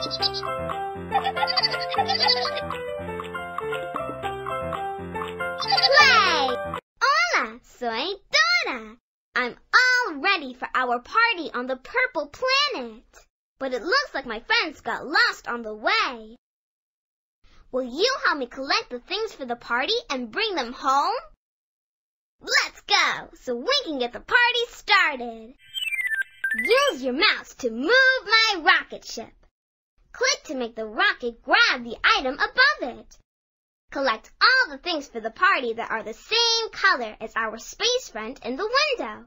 Play! Hola, soy Dora. I'm all ready for our party on the purple planet. But it looks like my friends got lost on the way. Will you help me collect the things for the party and bring them home? Let's go so we can get the party started. Use your mouse to move my rocket ship. Click to make the rocket grab the item above it. Collect all the things for the party that are the same color as our space friend in the window.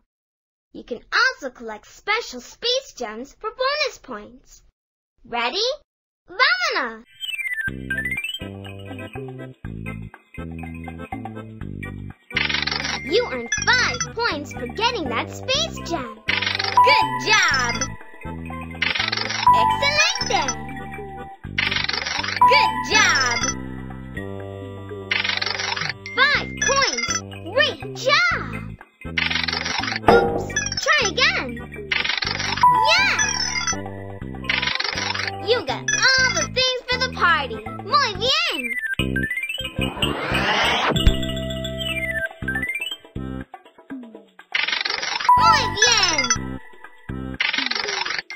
You can also collect special space gems for bonus points. Ready? Vamana! You earned five points for getting that space gem. Good job! Excelente! Job! Five points! Great job! Oops! Try again! Yes! You got all the things for the party! Muy bien! Muy bien!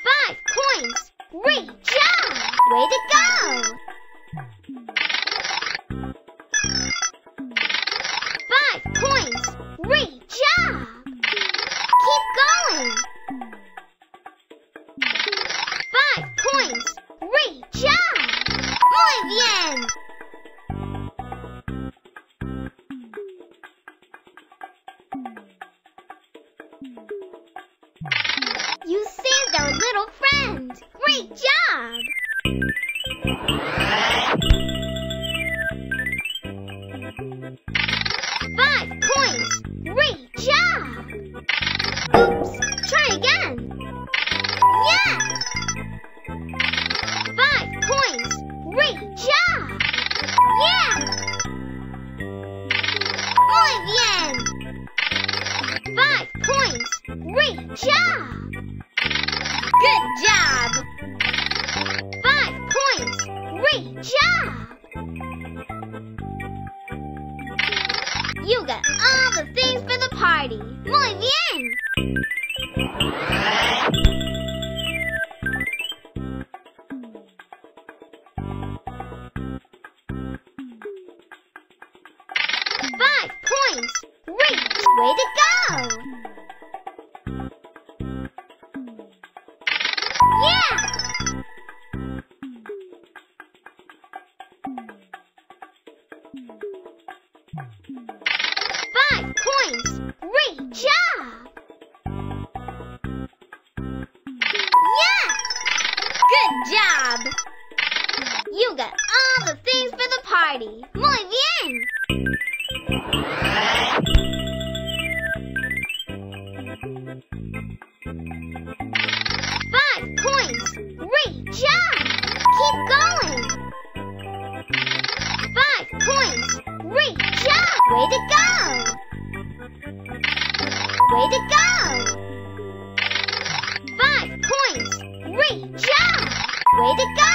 Five points! Great job! Way to go! Great job! Keep going! Five points! Great job! Muy bien! You saved our little friend! Great job! Five points! Great job! Good job! Five points! Great job! You got all the things for the party. Muy bien! Five points! Great! Way to go! Party. Muy bien! Five points! Great job! Keep going! Five points! Great job! Way to go! Way to go! Five points! Great job! Way to go!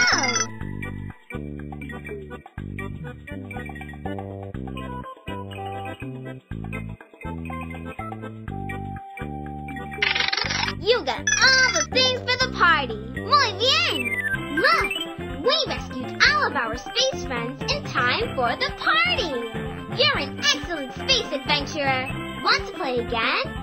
You got all the things for the party. Muy bien! Look! We rescued all of our space friends in time for the party! You're an excellent space adventurer! Want to play again?